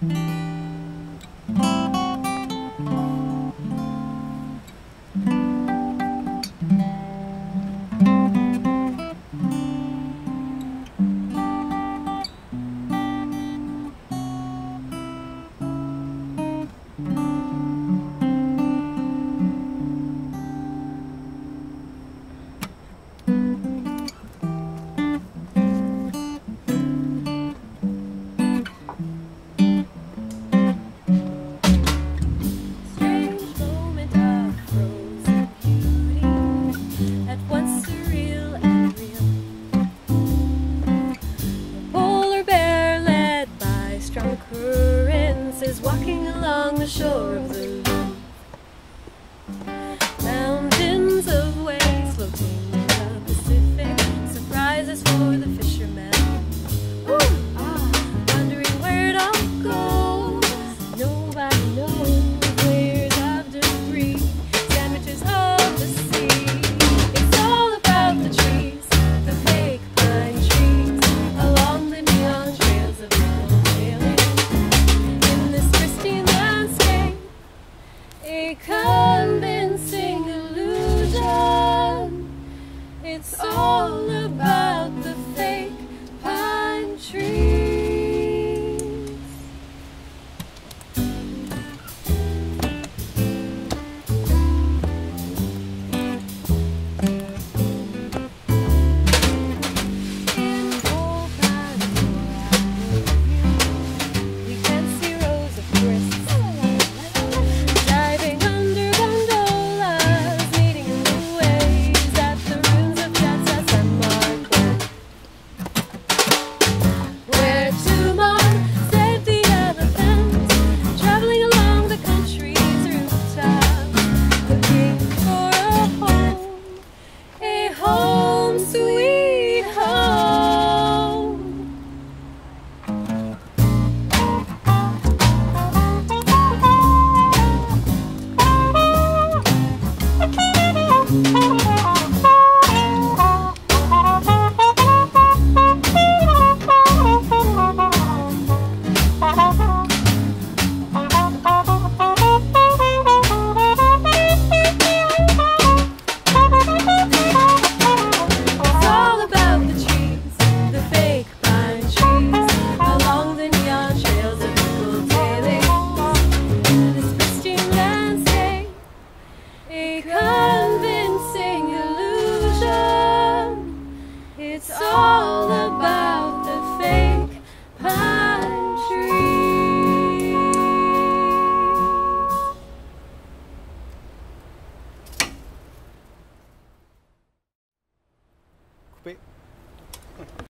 嗯。Is walking along the shore of the Coupé.